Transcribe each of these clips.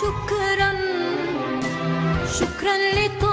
شكرا. شكرا لطوق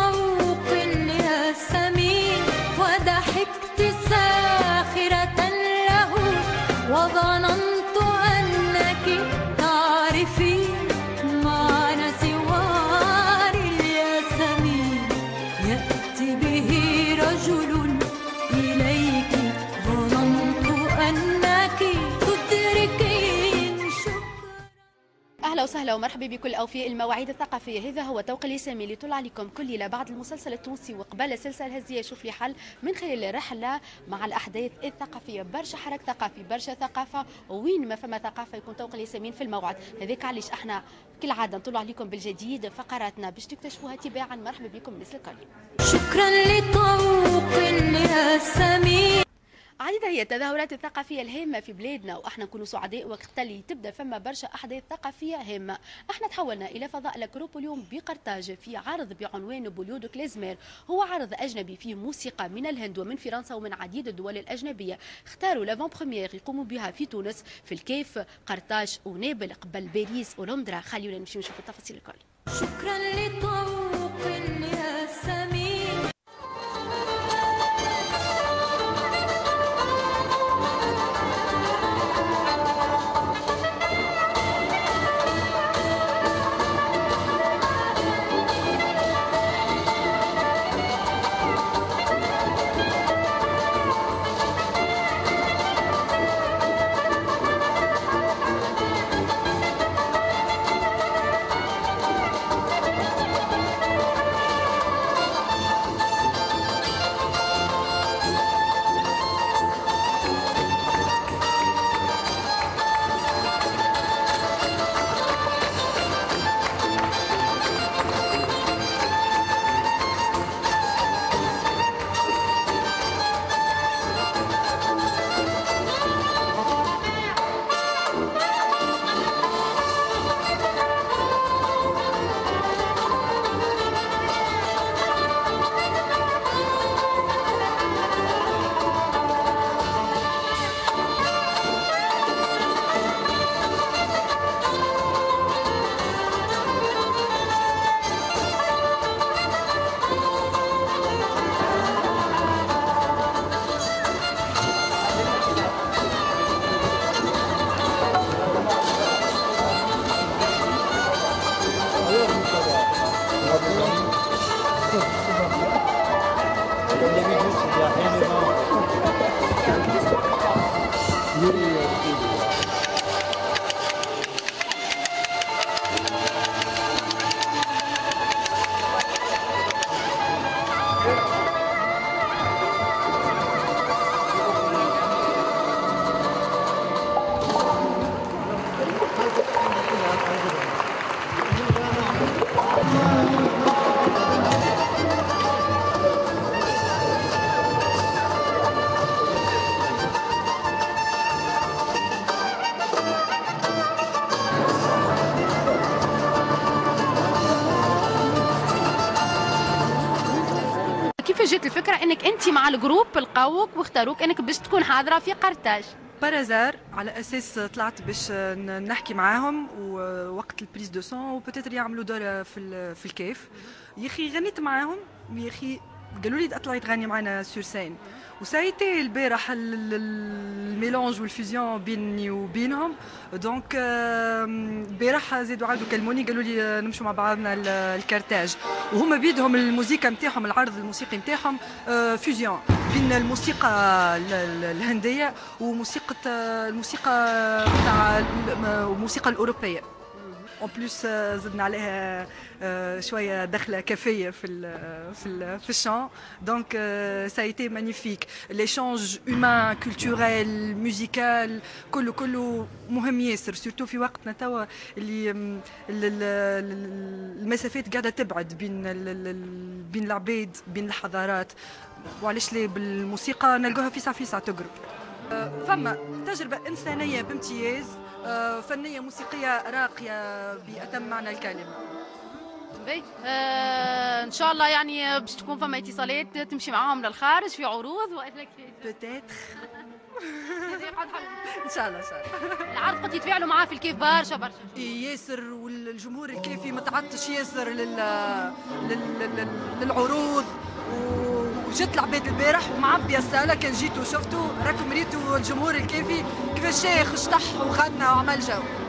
أهلا وسهلا ومرحبا بكل أوفياء المواعيد الثقافية. هذا هو توق اليسامي اللي طلع لكم كل ليله بعد المسلسل التونسي وقبل السلسله الهزيه شوف لي حل من خلال رحلة مع الأحداث الثقافية. برشا حرك ثقافي برشا ثقافة وين ما فما ثقافة يكون توق الياسمين في الموعد. هذاك علاش إحنا كالعاده نطلع عليكم بالجديد فقراتنا باش تكتشفوها تباعا. مرحبا بكم الناس الكل. شكرا لطوق الياسمين عديدة هي التظاهرات الثقافية الهامة في بلادنا وإحنا نكونوا سعداء وقت اللي تبدأ فما برشا أحداث ثقافية هامة. إحنا تحولنا إلى فضاء لاكروب اليوم بقرطاج في عرض بعنوان Bollywood Klezmer. هو عرض أجنبي فيه موسيقى من الهند ومن فرنسا ومن عديد الدول الأجنبية. اختاروا l'avant-première يقوموا بها في تونس في الكيف قرطاج ونابل قبل باريس ولندرا خلينا نمشي نشوف التفاصيل الكل. شكرا لطوق إنك انت مع ال groupe لقاوك واختاروك إنك باش تكون حاضرة في قرطاج. بارازار على أساس طلعت باش نحكي معاهم ووقت ال prise de son وبتاتر يعملوا دوره في في الكيف. يا أخي غنيت معاهم يا أخي قالوا لي أطلعي تغني معنا sur scène و c'était البارح ال- ال- ال mélange وال fusion بيني وبينهم. donc البارح زادوا عاودوا كلموني قالوا لي آه، نمشوا مع بعضنا ال- الكارتاج. وهما بيدهم الموسيقى نتاعهم العرض الموسيقي نتاعهم آه، fusion. بين الموسيقى ال- ال- الهندية وموسيقى الموسيقى تاع الموسيقى الأوروبية. en plus زدنا عليها شوية دخلة كافية في ال في ال في ال chant donc ça a été magnifique l'échange humain culturel musical كله كله مهم ياسر. surtout في وقتنا توا اللي المسافات قاعدة تبعد بين بين العباد بين الحضارات. وعلاش ليه؟ بالموسيقى نلقاها فيسع فيسع تقرب. فما تجربة إنسانية بامتياز آه، فنية موسيقية راقية بأتم معنى الكلمة. آه إن شاء الله يعني باش تكون فما اتصالات تمشي معاهم للخارج في عروض والا بتاتخ إن شاء الله إن شاء الله. العرض قد يتفاعلوا معاه في الكيف برشا برشا. ياسر والجمهور الكيفي متعطش ياسر لل... لل... لل... للعروض و... وجيت العباد البارح ومعبي السالة كان جيت شفتوا راكم ريتوا الجمهور الكافي. كيفاش شيخ؟ اشتح وغنى وعمل جو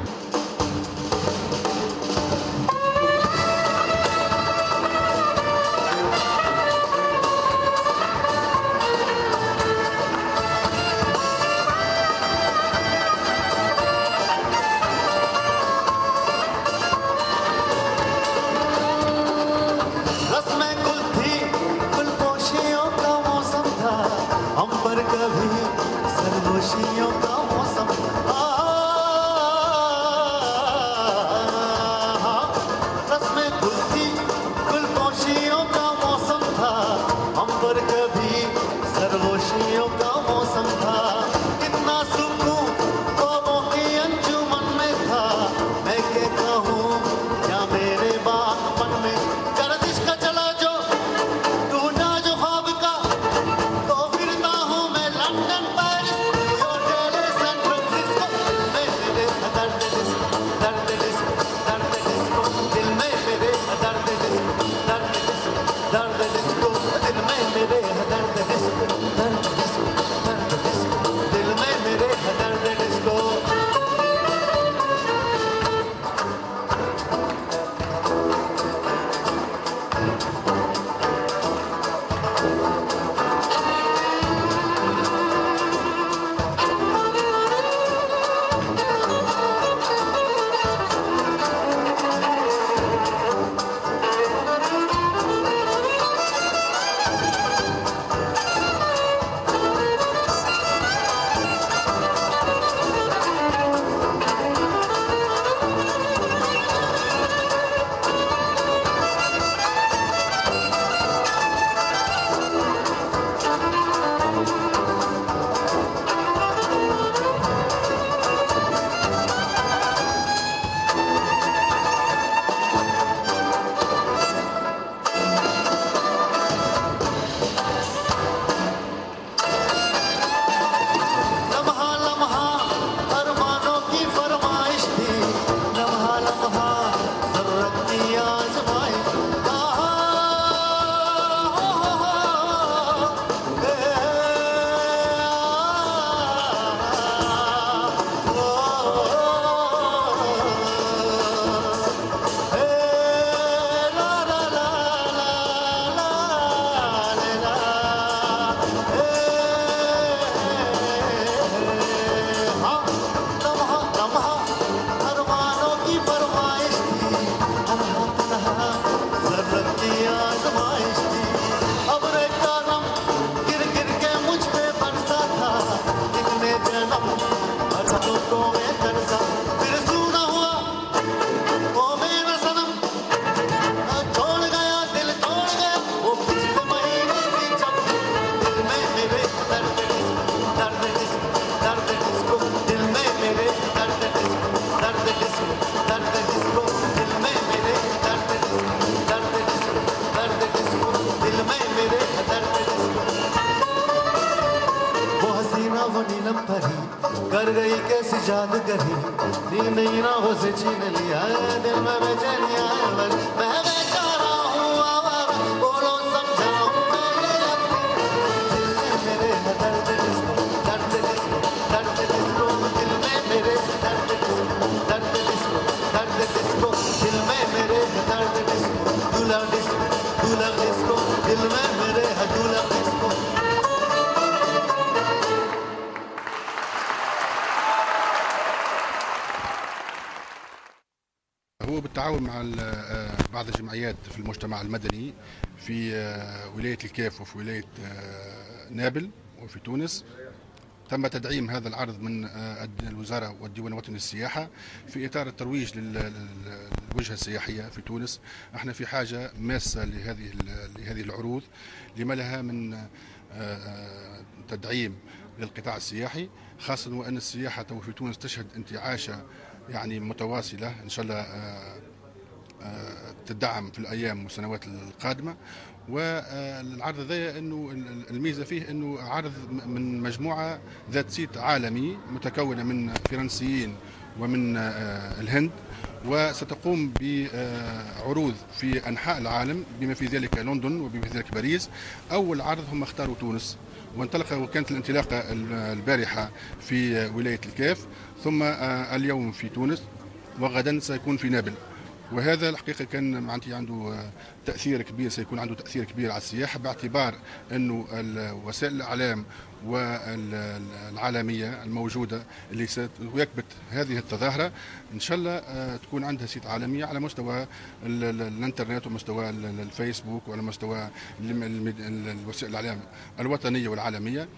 वो न परी, कर गई कैसी जादूगरी नींद ही ना हो से छीन लिया, दिल में बेचैनी बेचैनिया मैं آه، بعض الجمعيات في المجتمع المدني في آه، ولاية الكاف وفي ولاية آه، نابل وفي تونس. تم تدعيم هذا العرض من الوزارة والديوان الوطني للسياحة في إطار الترويج للوجهة السياحية في تونس. إحنا في حاجة ماسة لهذه لهذه العروض لما لها من تدعيم للقطاع السياحي خاصة وأن السياحة في تونس تشهد انتعاشه يعني متواصلة. إن شاء الله تدعم في الأيام والسنوات القادمة. والعرض هذايا إنه الميزة فيه إنه عرض من مجموعة ذات صيت عالمي متكونة من فرنسيين ومن آه، الهند. وستقوم بعروض في أنحاء العالم بما في ذلك لندن وبما في ذلك باريس. أول عرض هم اختاروا تونس. وانطلق وكانت الانطلاقة البارحة في ولاية الكاف ثم آه، اليوم في تونس. وغدا سيكون في نابل. وهذا الحقيقة كان معناتها عنده تأثير كبير سيكون عنده تأثير كبير على السياحه باعتبار أنه وسائل الإعلام والعالمية الموجودة اللي سيكبت هذه التظاهرة إن شاء الله آه، تكون عندها صيت عالمي على مستوى الإنترنت ومستوى الفيسبوك وعلى مستوى وسائل الإعلام الوطنية والعالمية.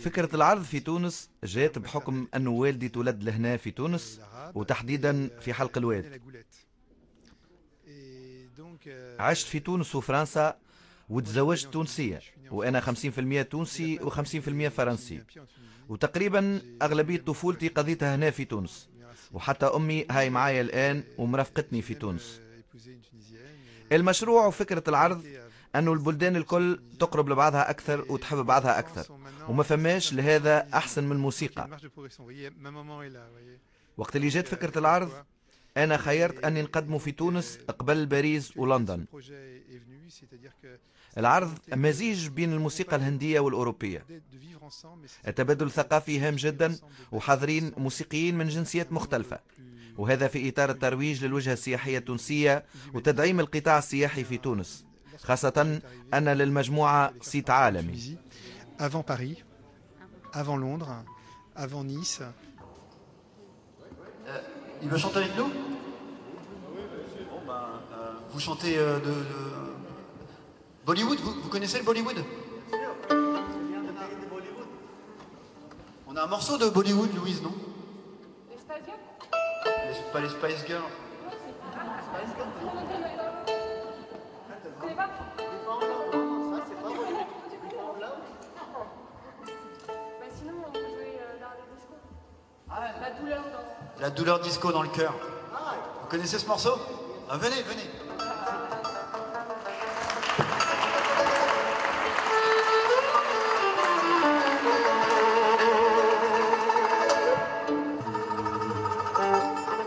فكرة العرض في تونس جات بحكم أنه والدي تولد لهنا في تونس وتحديدا في حلق الواد. Euh, عشت في تونس وفرنسا وتزوجت تونسية وأنا 50% تونسي و50% فرنسي. وتقريبا أغلبية طفولتي قضيتها هنا في تونس. وحتى أمي هاي معايا الآن ومرافقتني في تونس. euh. المشروع وفكرة العرض euh, أنه البلدان الكل تقرب لبعضها أكثر وتحب بعضها أكثر. وما فماش لهذا أحسن من الموسيقى. وقت اللي جات فكرة العرض أنا خيرت أني نقدمه في تونس قبل باريس ولندن. العرض مزيج بين الموسيقى الهندية والأوروبية. التبادل الثقافي هام جدا وحاضرين موسيقيين من جنسيات مختلفة. وهذا في إطار الترويج للوجهة السياحية التونسية وتدعيم القطاع السياحي في تونس. خاصة أن للمجموعة صيت عالمي Tunisie, avant Paris, avant Londres, avant Nice. Il veut chanter avec nous Bon, ben, euh, vous chantez euh, de, de- Bollywood vous, vous connaissez le Bollywood On a un morceau de Bollywood, Louise, non Les Spice Girls Pas les Spice Girls. Discos. La douleur dans. La douleur disco dans le cœur. Vous connaissez ce morceau? Ah, Venez, venez.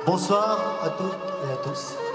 Bonsoir à toutes et à tous.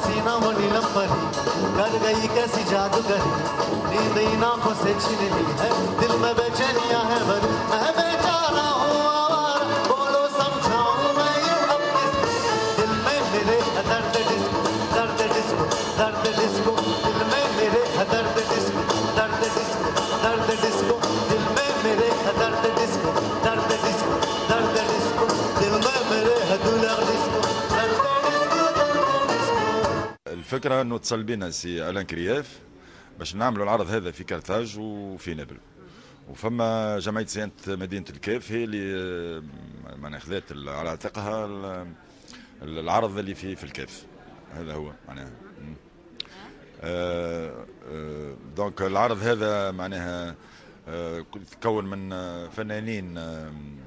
हसीना वो नीलम परी कर गई कैसी जादूगरी। नींद ही आँखों से छीन ली है, दिल में बेचैनियाँ है भरी الفكرة أنه اتصل بنا سي ألان كرياف باش نعملوا العرض هذا في كرتاج وفي نابل وفما جمعية صيانه مدينة الكاف هي اللي معناها خذات على عاتقها ال- العرض اللي في في الكاف هذا هو معناها. آه، آه، donc العرض هذا معناها آه، تكون من آه، فنانين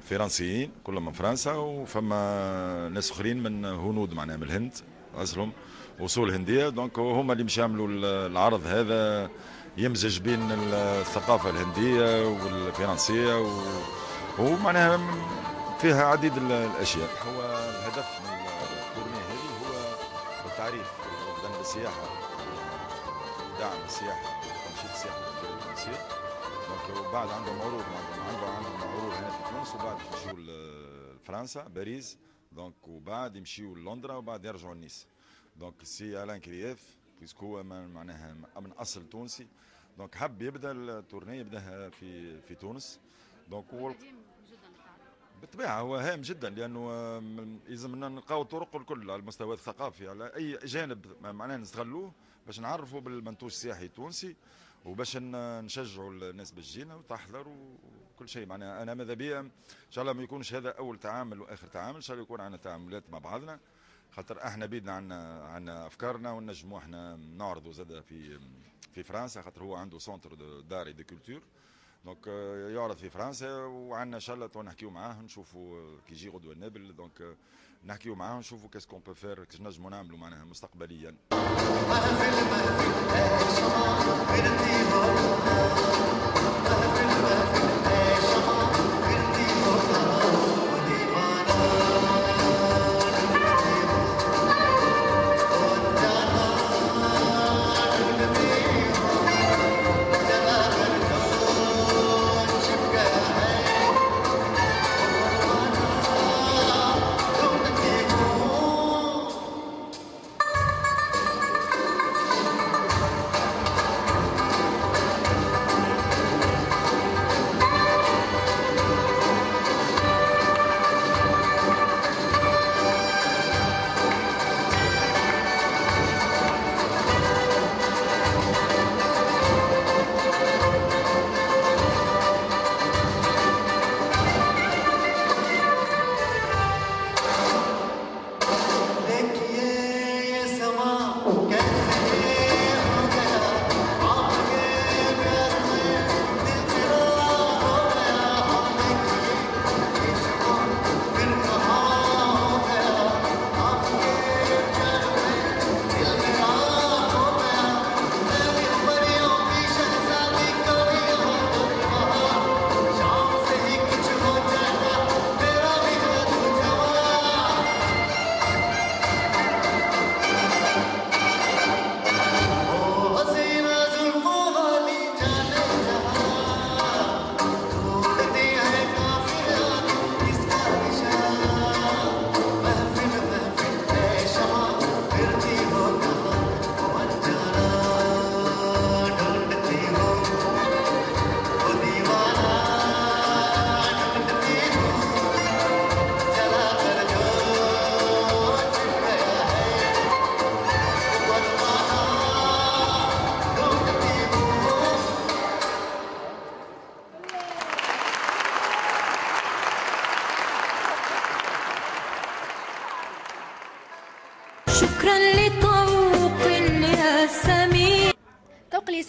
فرنسيين كلهم من فرنسا وفما ناس أخرين من هنود معناها من الهند أصلهم. اصول هندية. donc هما اللي مش يعملوا ال- العرض هذا يمزج بين الثقافة الهندية والفرنسية و... ومعناها فيها عديد ال- الأشياء. هو الهدف من ال tournée هذه هو التعريف جانب السياحة دعم السياحة وتنشيط السياحة في التونسيه donc وبعد عندهم عروض عندهم عندهم عروض هنا في تونس وبعد يمشيوا ل- لفرنسا باريس. donc وبعد يمشيوا للندرا وبعد يرجعوا لنيس. donc سي ألان كرياف puisque هو معناها من أصل تونسي. donc حب يبدأ ال tournée يبداها في في تونس. donc هو بالطبيعة هو هام جدا لأنه آم، يلزمنا نلقاو الطرق الكل على المستوى الثقافي على أي جانب معناها نستغلوه باش نعرفوا بالمنتوج السياحي التونسي وباش نشجعوا الناس باش تجينا وتحضر وكل شيء. معناها أنا ماذا بيا؟ إن شاء الله ما يكونش هذا أول تعامل وآخر تعامل إن شاء الله يكون عندنا تعاملات مع بعضنا. خاطر إحنا بيدنا عنا عنا افكارنا ونجموا إحنا نعرضوا زاد في في فرنسا خاطر هو عنده centre d'art et de culture donc يعرض في فرنسا وعندنا إن شاء الله تو نحكيو معاه نشوفوا كي يجي غدوة نابل donc آه، نحكيو معاه نشوفوا qu'est-ce qu'on peut faire كيش نجموا نعملوا معناها مستقبليا.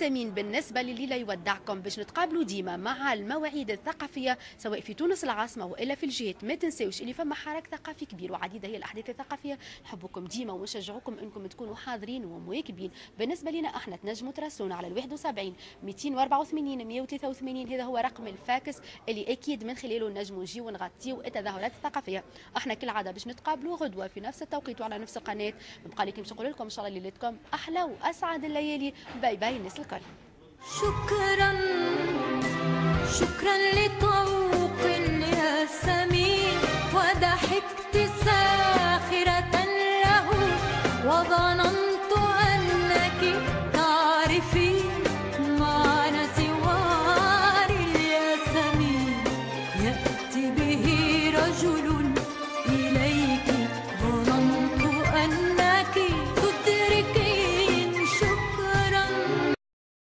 ياسمين بالنسبة للي لا يودعكم باش نتقابلوا ديما مع المواعيد الثقافية سواء في تونس العاصمة والا في الجهات ما تنساوش اللي فما حراك ثقافي كبير وعديده هي الأحداث الثقافية. نحبكم ديما ونشجعوكم إنكم تكونوا حاضرين ومواكبين. بالنسبة لنا إحنا تنجموا تراسلونا على ال 71 284 183 هذا هو رقم الفاكس اللي أكيد من خلاله نجموا نجيو ونغطيو التظاهرات الثقافية. إحنا كالعادة باش نتقابلوا غدوة في نفس التوقيت وعلى نفس القناة. نبقى لكم باش نقول لكم إن شاء الله ليلتكم أحلى وأسعد الليالي. باي باي الناس الكل العسكر شكرا. شكرا لطوق يا سمين وضحكت ساخرة له وظننت